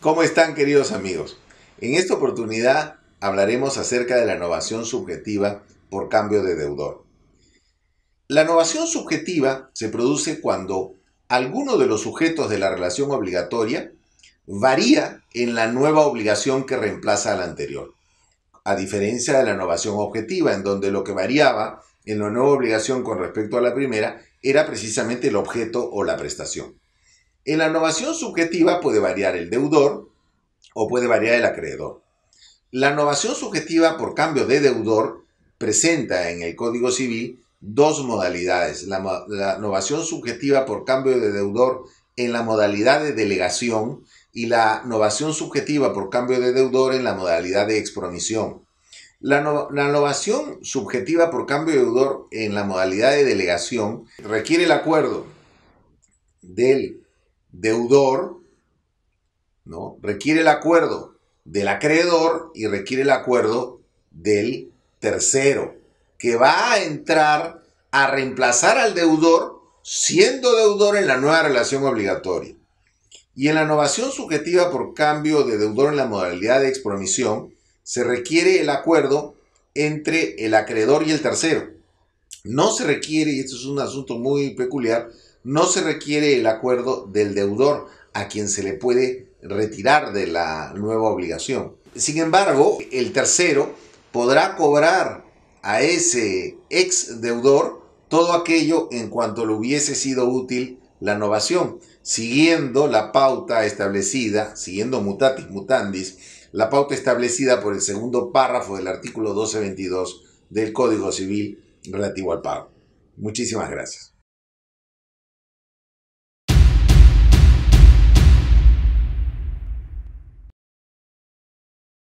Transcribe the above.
¿Cómo están queridos amigos? En esta oportunidad hablaremos acerca de la innovación subjetiva por cambio de deudor. La innovación subjetiva se produce cuando alguno de los sujetos de la relación obligatoria varía en la nueva obligación que reemplaza a la anterior. A diferencia de la innovación objetiva, en donde lo que variaba en la nueva obligación con respecto a la primera era precisamente el objeto o la prestación. En la innovación subjetiva puede variar el deudor o puede variar el acreedor. La innovación subjetiva por cambio de deudor presenta en el Código Civil dos modalidades. La, innovación subjetiva por cambio de deudor en la modalidad de delegación y la innovación subjetiva por cambio de deudor en la modalidad de expromisión. La, innovación subjetiva por cambio de deudor en la modalidad de delegación requiere el acuerdo del deudor, ¿no? requiere el acuerdo del acreedor y requiere el acuerdo del tercero, que va a entrar a reemplazar al deudor siendo deudor en la nueva relación obligatoria. Y en la innovación subjetiva por cambio de deudor en la modalidad de expromisión, se requiere el acuerdo entre el acreedor y el tercero. No se requiere, y esto es un asunto muy peculiar, no se requiere el acuerdo del deudor a quien se le puede retirar de la nueva obligación. Sin embargo, el tercero podrá cobrar a ese ex deudor todo aquello en cuanto le hubiese sido útil la innovación, siguiendo la pauta establecida, siguiendo mutatis mutandis, la pauta establecida por el segundo párrafo del artículo 1222 del Código Civil relativo al pago. Muchísimas gracias.